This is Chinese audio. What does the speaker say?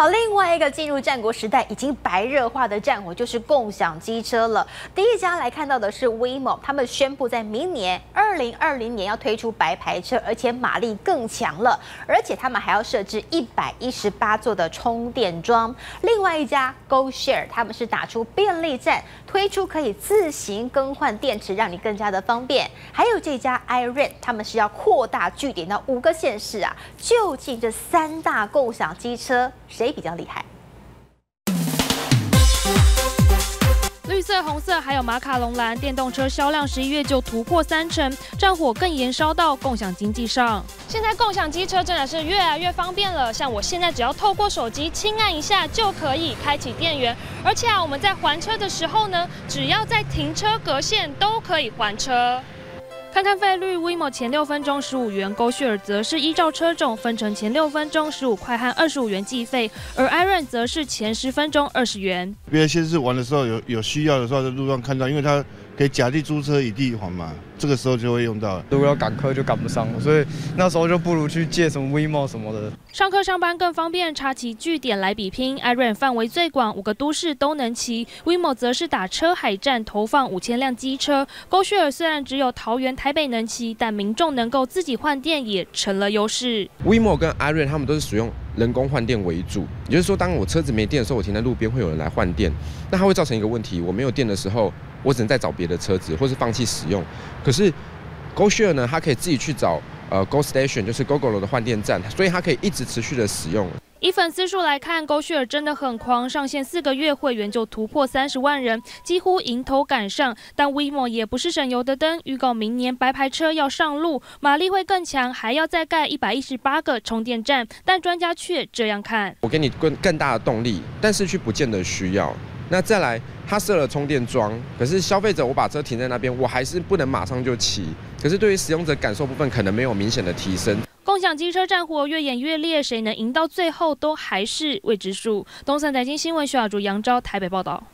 好，另外一个进入战国时代已经白热化的战火就是共享机车了。第一家来看到的是 WeMo，他们宣布在明年二零二零年要推出白牌车，而且马力更强了，而且他们还要设置一百一十八座的充电桩。另外一家 GoShare，他们是打出便利站，推出可以自行更换电池，让你更加的方便。还有这家 iRent，他们是要扩大据点到五个县市啊。究竟这三大共享机车？谁比较厉害？绿色、红色还有马卡龙蓝电动车销量十一月就突破三成，战火更延烧到共享经济上。现在共享机车真的是越来越方便了，像我现在只要透过手机轻按一下就可以开启电源，而且啊我们在还车的时候呢，只要在停车格线都可以还车。看看费率，WeMo 前六分钟十五元，GoShare 则是依照车种分成前六分钟十五块和二十五元计费，而 iRent 则是前十分钟二十元。别的先是玩的时候有有需要的时候在路上看到，因为它。可以甲地租车，乙地还嘛，这个时候就会用到。如果要赶课就赶不上了，所以那时候就不如去借什么 WeMo 什么的。上课上班更方便，插旗据点来比拼。iRent 范围最广，五个都市都能骑。WeMo 则是打车海战，投放五千辆机车。GoShare 虽然只有桃园、台北能骑，但民众能够自己换电也成了优势。WeMo 跟 iRan 他们都是使用人工换电为主，也就是说，当我车子没电的时候，我停在路边会有人来换电。那它会造成一个问题，我没有电的时候。我只能再找别的车子，或是放弃使用。可是，GoShare 呢，它可以自己去找呃 Go Station，就是 GoGo 的换电站，所以它可以一直持续的使用。以粉丝数来看，GoShare 真的很狂，上线四个月会员就突破三十万人，几乎迎头赶上。但 WeMo 也不是省油的灯，预告明年白牌车要上路，马力会更强，还要再盖一百一十八个充电站。但专家却这样看：我给你更更大的动力，但是却不见得需要。那再来，它设了充电桩，可是消费者我把车停在那边，我还是不能马上就骑。可是对于使用者感受部分，可能没有明显的提升。共享机车战火越演越烈，谁能赢到最后都还是未知数。东森财经新闻徐亚竹、杨昭台北报道。